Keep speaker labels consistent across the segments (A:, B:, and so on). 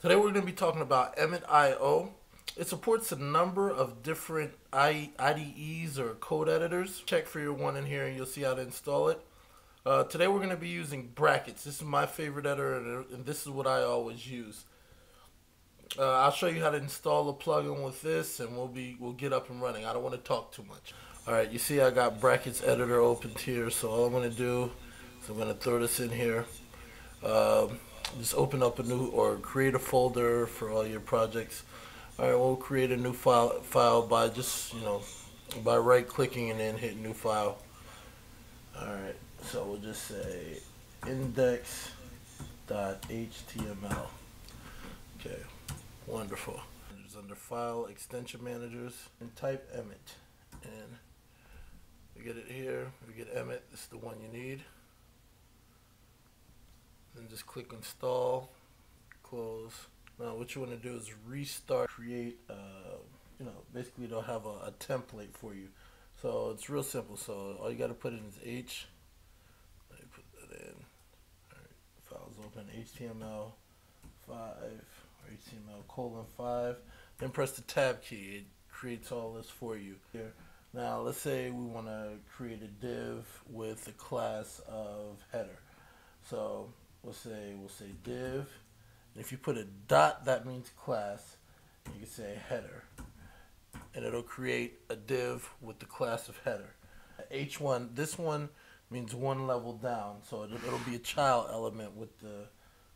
A: Today we're going to be talking about Emmet.io. It supports a number of different IDEs or code editors. Check for your one in here and you'll see how to install it. Uh, today we're going to be using brackets. This is my favorite editor and this is what I always use. Uh, I'll show you how to install a plugin with this and we'll be we'll get up and running. I don't want to talk too much. Alright, you see I got brackets editor opened here so all I'm going to do is I'm going to throw this in here. Um, just open up a new or create a folder for all your projects. All right, we'll create a new file file by just you know by right clicking and then hit new file. All right, so we'll just say index.html. Okay, wonderful. It's under file extension managers and type Emmet and we get it here. We get Emmet. This is the one you need then just click install, close. Now what you want to do is restart, create, uh, you know, basically they'll have a, a, template for you. So it's real simple. So all you got to put in is H. Let me put that in. All right, files open HTML 5 or HTML colon 5. Then press the tab key. It creates all this for you here. Now let's say we want to create a div with a class of header. So we'll say we'll say div. If you put a dot, that means class. You can say header, and it'll create a div with the class of header. H1. This one means one level down, so it'll, it'll be a child element with the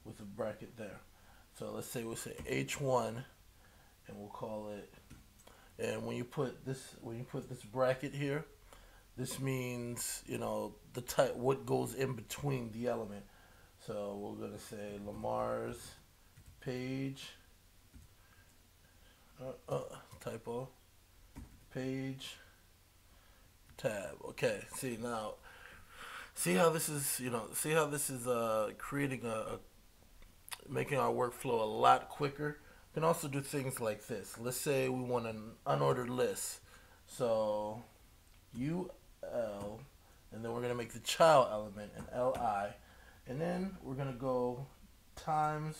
A: with the bracket there. So let's say we'll say H1, and we'll call it. And when you put this when you put this bracket here, this means you know the type what goes in between the element. So we're going to say Lamar's page, uh, uh, typo, page, tab. Okay, see now, see how this is, you know, see how this is uh, creating a, a, making our workflow a lot quicker. We can also do things like this. Let's say we want an unordered list. So UL, and then we're going to make the child element an LI and then we're going to go times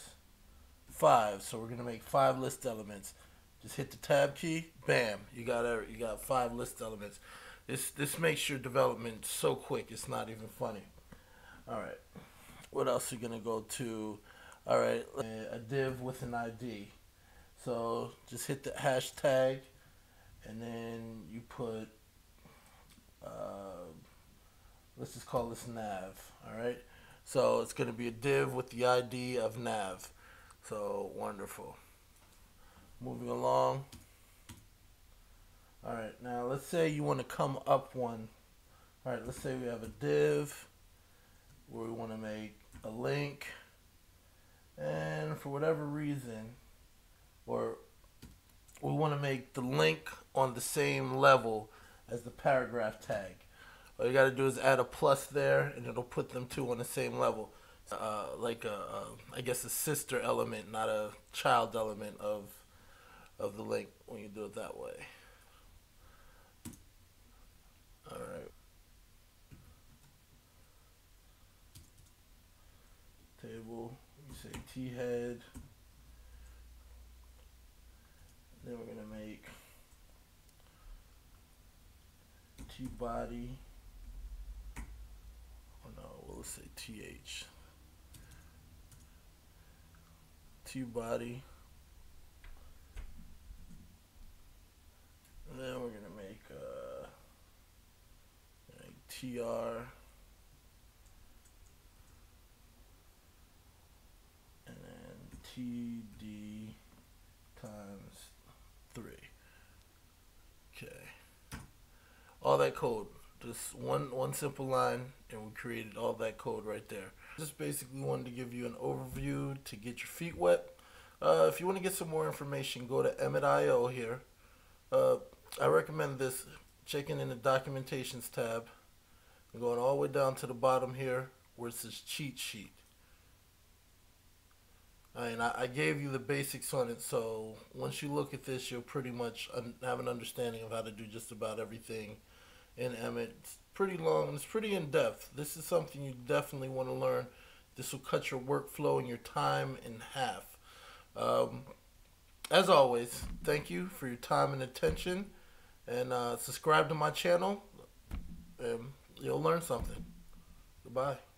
A: 5. So we're going to make 5 list elements. Just hit the tab key, bam, you got you got 5 list elements. This this makes your development so quick, it's not even funny. All right. What else are you going to go to? All right, a div with an ID. So just hit the hashtag and then you put uh, let's just call this nav all right so it's going to be a div with the ID of nav. So wonderful. Moving along. All right, now let's say you want to come up one. All right, let's say we have a div where we want to make a link. And for whatever reason, or we want to make the link on the same level as the paragraph tag. All you got to do is add a plus there, and it'll put them two on the same level. Uh, like a, a, I guess a sister element, not a child element of of the link when you do it that way. All right. Table. You say T head. Then we're gonna make T body let's say TH. T body. And then we're gonna make uh, TR. And then TD times three. Okay. All that code. Just one one simple line, and we created all that code right there. Just basically wanted to give you an overview to get your feet wet. Uh, if you want to get some more information, go to Emmet.io here. Uh, I recommend this. Checking in the Documentations tab, and going all the way down to the bottom here where it says Cheat Sheet. And I, I gave you the basics on it, so once you look at this, you'll pretty much have an understanding of how to do just about everything in Emmet. It's pretty long it's pretty in depth. This is something you definitely want to learn. This will cut your workflow and your time in half. Um, as always, thank you for your time and attention. And uh, subscribe to my channel, and you'll learn something. Goodbye.